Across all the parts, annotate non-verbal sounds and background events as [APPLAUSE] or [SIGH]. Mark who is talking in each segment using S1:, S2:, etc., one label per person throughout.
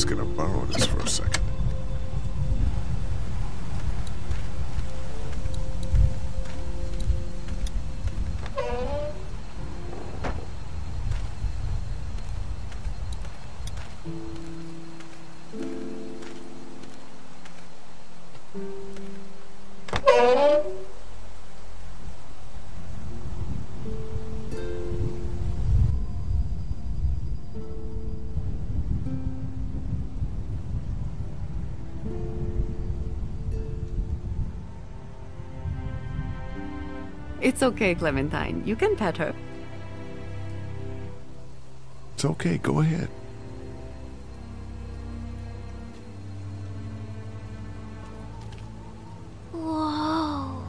S1: just gonna borrow this
S2: It's okay, Clementine. You can pet her.
S1: It's okay, go ahead.
S3: Whoa.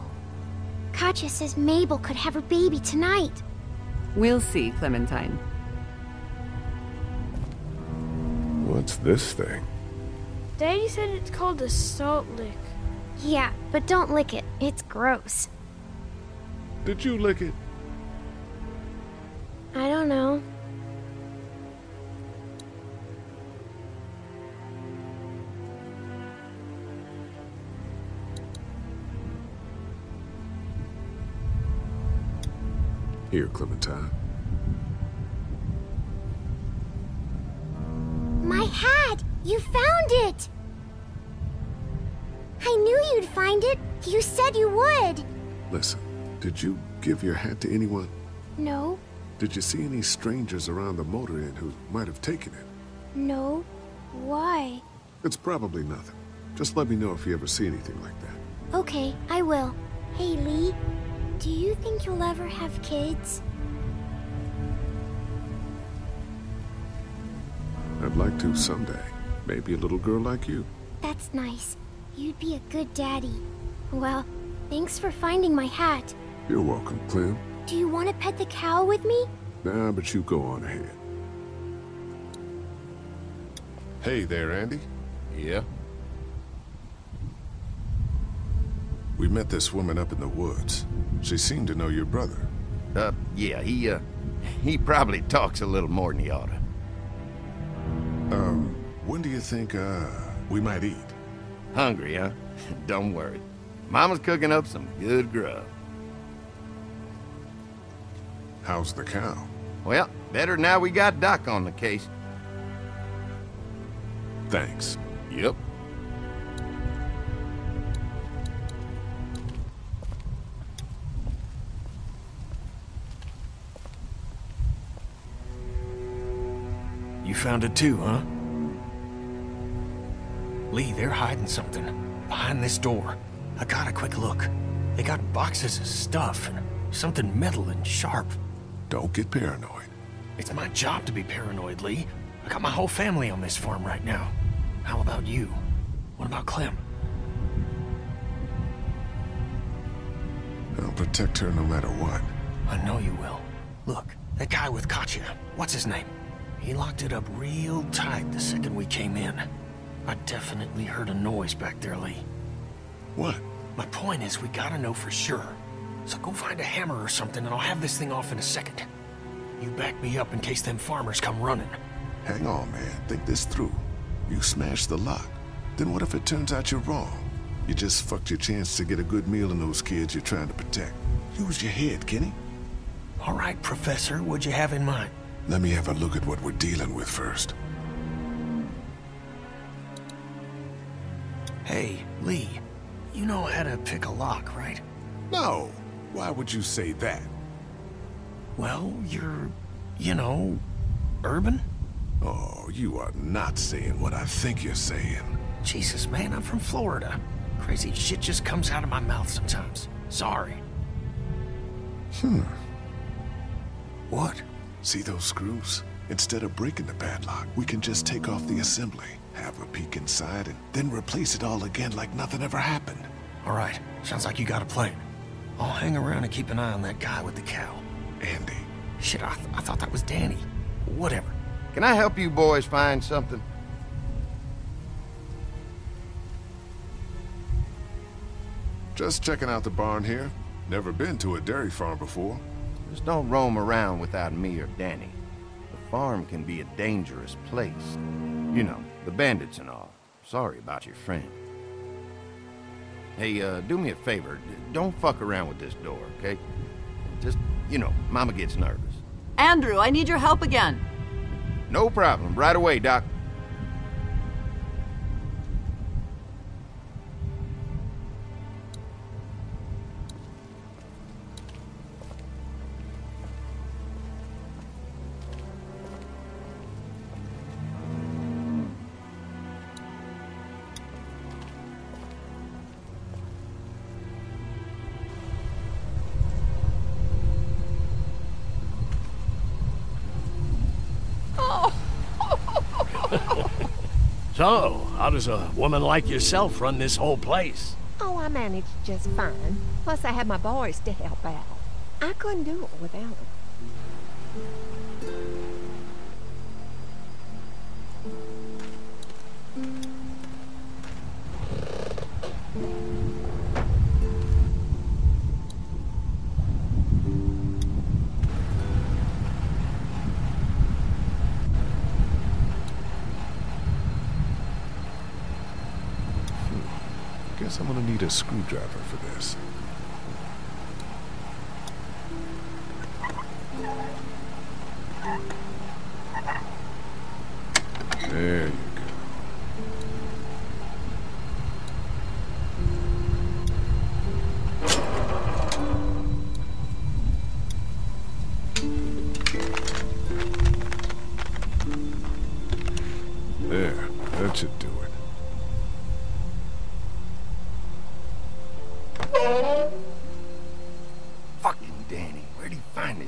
S3: Katjaa says Mabel could have her baby tonight.
S2: We'll see, Clementine.
S1: What's this thing?
S4: Daddy said it's called a salt lick.
S3: Yeah, but don't lick it. It's gross.
S1: Did you lick it?
S4: I don't know.
S1: Here, Clementine.
S3: My hat! You found it! I knew you'd find it. You said you would.
S1: Listen, did you give your hat to anyone?
S3: No,
S1: Did you see any strangers around the motor inn who might have taken it?
S3: no. Why?
S1: It's probably nothing. Just let me know if you ever see anything like that.
S3: Okay, I will. Hey, Lee. Do you think you'll ever have kids?
S1: I'd like to someday. Maybe a little girl like you.
S3: That's nice. You'd be a good daddy. Well, thanks for finding my hat.
S1: You're welcome, Clem.
S3: Do you want to pet the cow with me?
S1: Nah, but you go on ahead. Hey there, Andy.
S5: Yeah?
S1: We met this woman up in the woods. She seemed to know your brother.
S5: Uh, yeah, he, uh, he probably talks a little more than he oughta.
S1: Um, when do you think, uh, we might eat?
S5: Hungry, huh? [LAUGHS] Don't worry. Mama's cooking up some good grub.
S1: How's the cow?
S5: Well, better now we got Doc on the case.
S1: Thanks.
S5: Yep.
S6: You found it too, huh? Lee, they're hiding something. Behind this door. I got a quick look. They got boxes of stuff and something metal and sharp.
S1: Don't get paranoid.
S6: It's my job to be paranoid, Lee. I got my whole family on this farm right now. How about you? What about Clem?
S1: I'll protect her no matter what.
S6: I know you will. Look, that guy with Katjaa, what's his name? He locked it up real tight the second we came in. I definitely heard a noise back there, Lee.
S1: What?
S6: My point is, we gotta know for sure. So go find a hammer or something, and I'll have this thing off in a second. You back me up in case them farmers come running.
S1: Hang on, man. Think this through. You smashed the lock. Then what if it turns out you're wrong? You just fucked your chance to get a good meal in those kids you're trying to protect. Use your head, Kenny.
S6: All right, Professor, what'd you have in mind?
S1: Let me have a look at what we're dealing with first.
S6: Hey, Lee, you know how to pick a lock, right?
S1: No. Why would you say that?
S6: Well, you're, you know, urban?
S1: Oh, you are not saying what I think you're saying.
S6: Jesus, man, I'm from Florida. Crazy shit just comes out of my mouth sometimes. Sorry.
S1: Hmm.
S6: What?
S1: See those screws? Instead of breaking the padlock, we can just take off the assembly, have a peek inside, and then replace it all again like nothing ever happened.
S6: All right, sounds like you got a plan. I'll hang around and keep an eye on that guy with the cow.
S1: Andy.
S6: Shit, I, th I thought that was Danny. Whatever.
S5: Can I help you boys find something?
S1: Just checking out the barn here. Never been to a dairy farm before.
S5: Just don't roam around without me or Danny. The farm can be a dangerous place. You know, the bandits and all. Sorry about your friend. Hey, uh, do me a favor. Don't fuck around with this door, okay? Just, you know, Mama gets nervous.
S2: Andrew, I need your help again.
S5: No problem. Right away, Doc.
S7: So, how does a woman like yourself run this whole place?
S8: Oh, I managed just fine. Plus, I had my boys to help out. I couldn't do it without them.
S1: I guess I'm gonna need a screwdriver for this.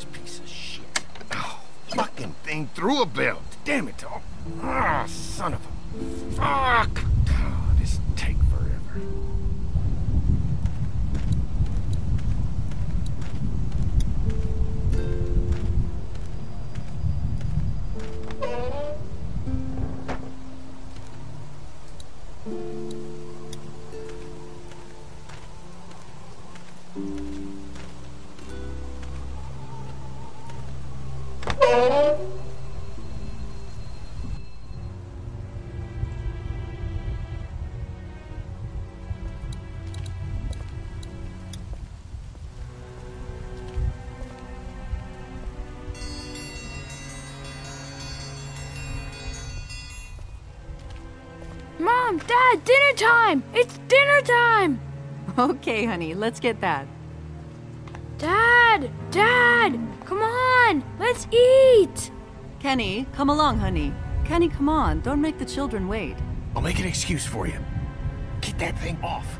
S5: This piece of shit? Oh, fucking thing threw a belt. Damn it, Tom. Ah, son of a... Fuck!
S4: Mom, Dad, dinner time! It's dinner time!
S2: Okay, honey, let's get that.
S4: Dad! Dad! Come on! Let's eat!
S2: Kenny, come along, honey. Kenny, come on. Don't make the children wait.
S6: I'll make an excuse for you. Get that thing off.